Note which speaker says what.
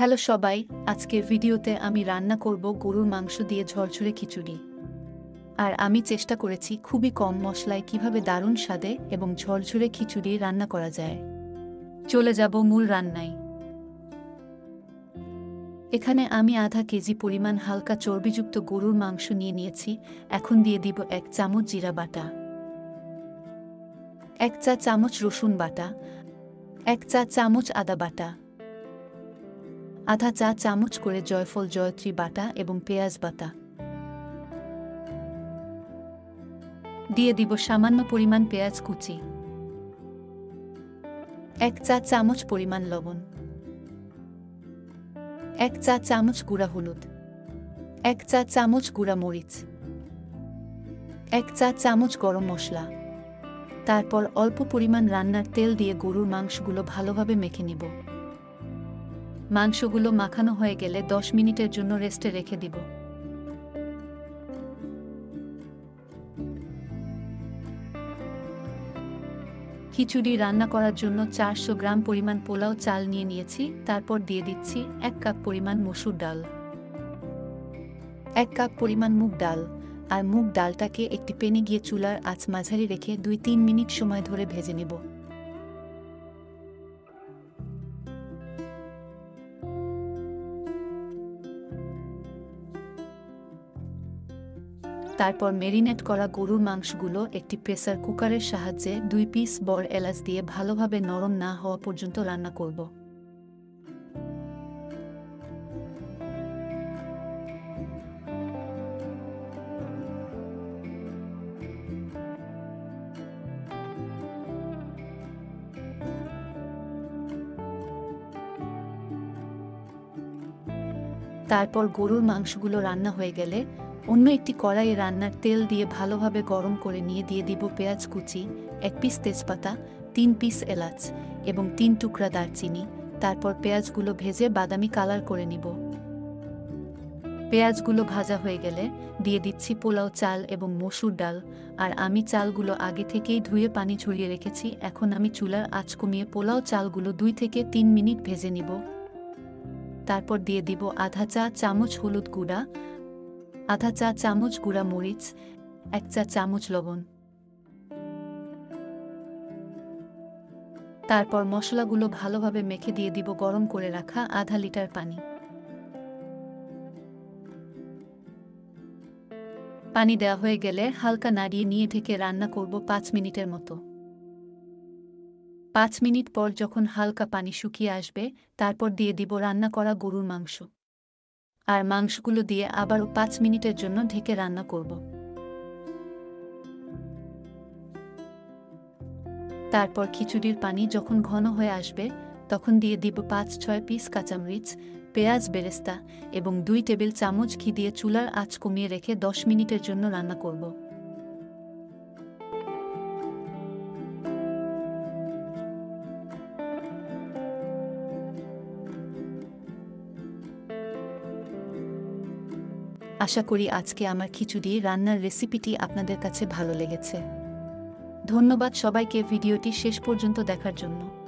Speaker 1: Hello সবাই, আজকের ভিডিওতে আমি রান্না করব গরুর মাংস দিয়ে ঝরঝরে খিচুড়ি। আর আমি চেষ্টা করেছি খুবই কম মশলায় কীভাবে দারুণ স্বাদে এবং ঝরঝরে খিচুড়ি রান্না করা যায়। চলে যাব মূল রান্নায়। এখানে আমি আধা কেজি পরিমাণ হালকা চর্বিযুক্ত গরুর মাংস নিয়ে নিয়েছি, এখন দিয়ে দিব এক চামচ জিরা বাটা। এক চা চামচ রসুন বাটা। এক চা চামচ আদা বাটা। আধা চা, চামচ করে জয়ফল, জয়ত্রী বাটা এবং পেঁয়াজ বাটা। দিয়ে দিব সামান্য পরিমাণ পেঁয়াজ কুচি। এক চা, চামচ পরিমাণ লবণ। এক চা, চামচ গুঁড়া হলুদ। এক চা, চামচ গুঁড়া মরিচ। এক চা, চামচ গরম মশলা। তারপর অল্প পরিমাণ রান্নার তেল দিয়ে গরুর মাংসগুলো ভালোভাবে মেখে নিব। মাংসগুলো মাখানো হয়ে গেলে দশ মিনিটের জন্য রেস্টে রেখে দিব। খিচুড়ি রান্না করার জন্য চারশো গ্রাম পরিমাণ পোলাও চাল নিয়ে নিয়েছি, তারপর দিয়ে দিচ্ছি এক কাপ পরিমাণ মসুর ডাল। এক কাপ পরিমাণ মুগ ডাল, আর মুগ ডালটাকে একটি পেনে গিয়ে চুলার আঁচ মাঝারি রেখে দুই তিন মিনিট সময় ধরে ভেজে নেব। তারপর মেরিনেট করা গরুর মাংসগুলো একটি প্রেসার কুকারের সাহায্যে দুই পিস বড় এলাচ দিয়ে ভালোভাবে নরম না হওয়া পর্যন্ত রান্না করব। তারপর গরুর মাংসগুলো রান্না হয়ে গেলে অন্য একটি কড়াইয়ে রান্নার তেল দিয়ে ভালোভাবে গরম করে নিয়ে দিয়ে দিব পেঁয়াজ কুচি, এক পিস তেজপাতা, তিন পিস এলাচ এবং তিন টুকরা দারচিনি। তারপর পেঁয়াজগুলো ভেজে বাদামি কালার করে নিব। পেঁয়াজগুলো ভাজা হয়ে গেলে দিয়ে দিচ্ছি পোলাও, চাল এবং মসুর ডাল। আর আমি চালগুলো আগে থেকেই ধুয়ে পানি ঝরিয়ে রেখেছি। এখন আমি চুলার আঁচ কমিয়ে পোলাও চালগুলো দুই থেকে তিন মিনিট ভেজে নিব। তারপর দিয়ে দিব আধা চা চামচ হলুদ গুঁড়া আধা চা চামচ গুঁড়া মরিচ, এক চা চামচ লবণ। তারপর মশলাগুলো ভালোভাবে মেখে দিয়ে দিব গরম করে রাখা আধা লিটার পানি। পানি দেওয়া হয়ে গেলে হালকা নাড়িয়ে নিয়ে ঢেকে রান্না করব পাঁচ মিনিটের মতো। পাঁচ মিনিট পর যখন হালকা পানি শুকিয়ে আসবে, তারপর দিয়ে দিব রান্না করা গরুর মাংস। আর মাংসগুলো দিয়ে আবারও পাঁচ মিনিটের জন্য ঢেকে রান্না করব। তারপর খিচুড়ির পানি যখন ঘন হয়ে আসবে, তখন দিয়ে দিব পাঁচ ছয় পিস কাঁচামরিচ, পেঁয়াজ বেরেস্তা এবং দুই টেবিল চামচ ঘি দিয়ে চুলার আঁচ কমিয়ে রেখে দশ মিনিটের জন্য রান্না করব। আশা করি আজকে আমার খিচুড়ি রান্নার রেসিপিটি আপনাদের কাছে ভালো লেগেছে। ধন্যবাদ সবাইকে ভিডিওটি শেষ পর্যন্ত দেখার জন্য।